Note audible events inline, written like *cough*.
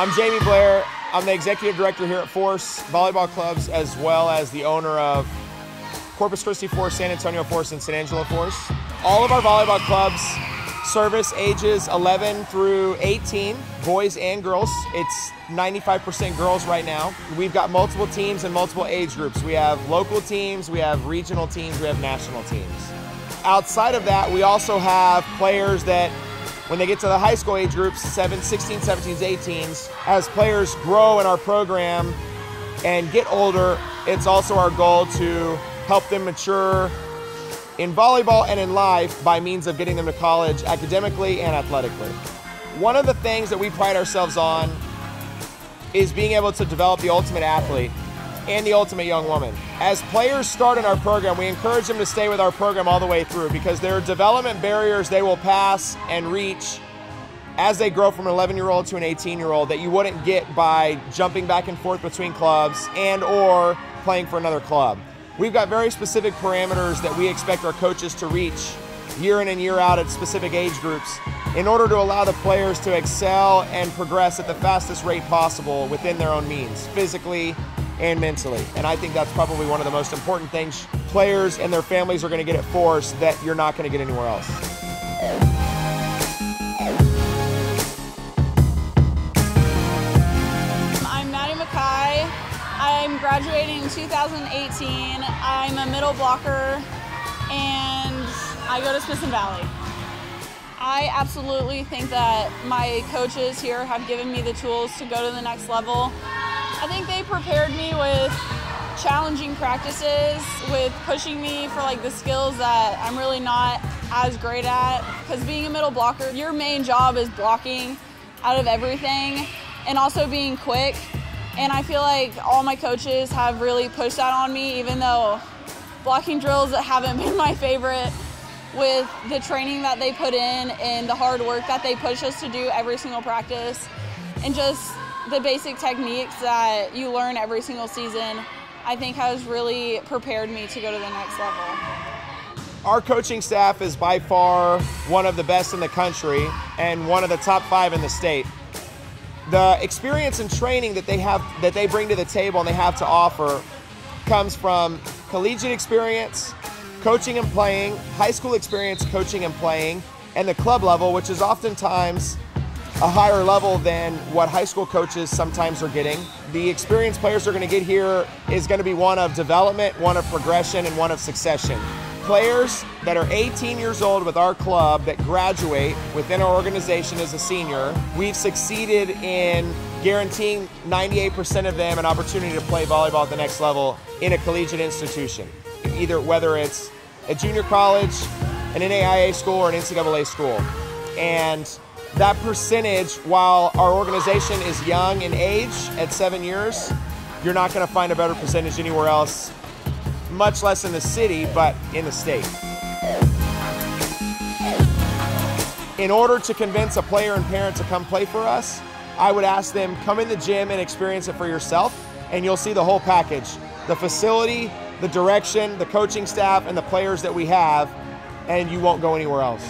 I'm Jamie Blair. I'm the executive director here at Force Volleyball Clubs, as well as the owner of Corpus Christi Force, San Antonio Force, and San Angelo Force. All of our volleyball clubs service ages 11 through 18, boys and girls. It's 95% girls right now. We've got multiple teams and multiple age groups. We have local teams, we have regional teams, we have national teams. Outside of that, we also have players that when they get to the high school age groups, 7, 16, 17s, 18s, as players grow in our program and get older, it's also our goal to help them mature in volleyball and in life by means of getting them to college academically and athletically. One of the things that we pride ourselves on is being able to develop the ultimate athlete and the ultimate young woman. As players start in our program, we encourage them to stay with our program all the way through because there are development barriers they will pass and reach as they grow from an 11 year old to an 18 year old that you wouldn't get by jumping back and forth between clubs and or playing for another club. We've got very specific parameters that we expect our coaches to reach year in and year out at specific age groups in order to allow the players to excel and progress at the fastest rate possible within their own means, physically and mentally. And I think that's probably one of the most important things players and their families are going to get at Force that you're not going to get anywhere else. I'm Maddie Mackay. I'm graduating in 2018. I'm a middle blocker and I go to Smithson Valley. I absolutely think that my coaches here have given me the tools to go to the next level. I think they prepared me with challenging practices, with pushing me for like the skills that I'm really not as great at. Because being a middle blocker, your main job is blocking out of everything and also being quick. And I feel like all my coaches have really pushed that on me, even though blocking drills haven't *laughs* been my favorite with the training that they put in and the hard work that they push us to do every single practice and just the basic techniques that you learn every single season i think has really prepared me to go to the next level Our coaching staff is by far one of the best in the country and one of the top five in the state. The experience and training that they have that they bring to the table and they have to offer comes from collegiate experience, coaching and playing, high school experience coaching and playing, and the club level, which is oftentimes a higher level than what high school coaches sometimes are getting. The experienced players are going to get here is going to be one of development, one of progression, and one of succession. Players that are 18 years old with our club that graduate within our organization as a senior, we've succeeded in guaranteeing 98% of them an opportunity to play volleyball at the next level in a collegiate institution. Either whether it's a junior college, an NAIA school, or an NCAA school. And that percentage, while our organization is young in age at seven years, you're not going to find a better percentage anywhere else, much less in the city, but in the state. In order to convince a player and parent to come play for us, I would ask them come in the gym and experience it for yourself, and you'll see the whole package the facility, the direction, the coaching staff, and the players that we have, and you won't go anywhere else.